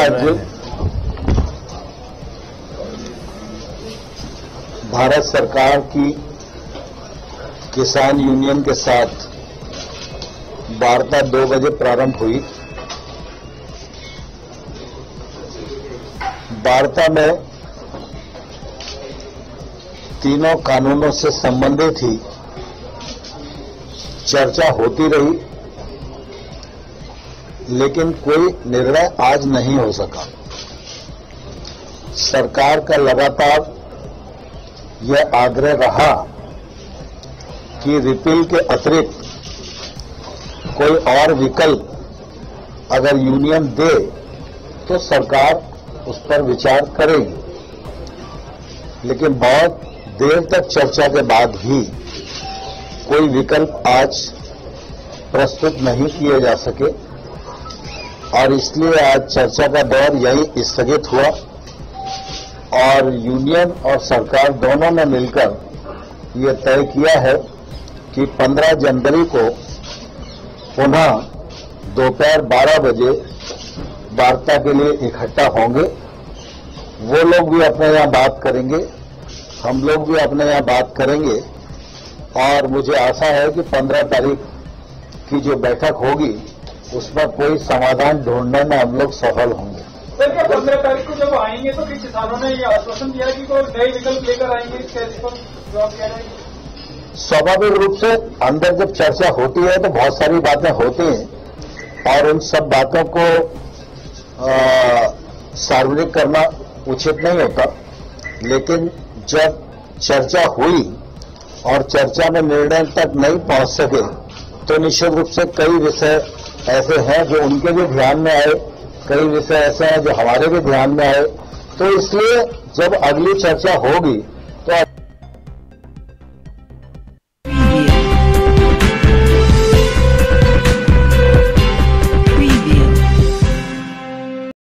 आज भारत सरकार की किसान यूनियन के साथ वार्ता दो बजे प्रारंभ हुई। वार्ता में तीनों कानूनों से संबंधित ही चर्चा होती रही। लेकिन कोई निर्णय आज नहीं हो सका। सरकार का लगातार यह आग्रह रहा कि रिपील के अतिरिक्त कोई और विकल्प अगर यूनियन दे तो सरकार उस पर विचार करेगी। लेकिन बहुत देर तक चर्चा के बाद भी कोई विकल्प आज प्रस्तुत नहीं किए जा सके। और इसलिए आज चर्चा का दौर यही स्थगित हुआ और यूनियन और सरकार दोनों ने मिलकर ये तय किया है कि 15 जनवरी को पुनः दोपहर 12 बजे वार्ता के लिए इकट्ठा होंगे। वो लोग भी अपने यहाँ बात करेंगे, हम लोग भी अपने यहाँ बात करेंगे और मुझे आशा है कि 15 तारीख की जो बैठक होगी उसमें कोई समाधान ढूँढने में हम लोग सफल होंगे। सर क्या पंद्रह तारीख को जब आएँगे तो फिर किसानों ने ये आश्वासन दिया कि कोई नए विकल्प लेकर आएँगे इस केस पर जवाब दिया स्वाभाविक रूप से अंदर जब चर्चा होती है तो बहुत सारी बातें होती हैं और उन सब बातों को सार्वजनिक करना उचित नहीं होता। लेकिन जब चर्चा हुई और चर्चा में निर्णय तक नहीं पहुँच सके तो निश्चित रूप से कई विषय ऐसे हैं जो उनके भी ध्यान में आए, कई विषय ऐसे हैं जो हमारे भी ध्यान में आए। तो इसलिए जब अगली चर्चा होगी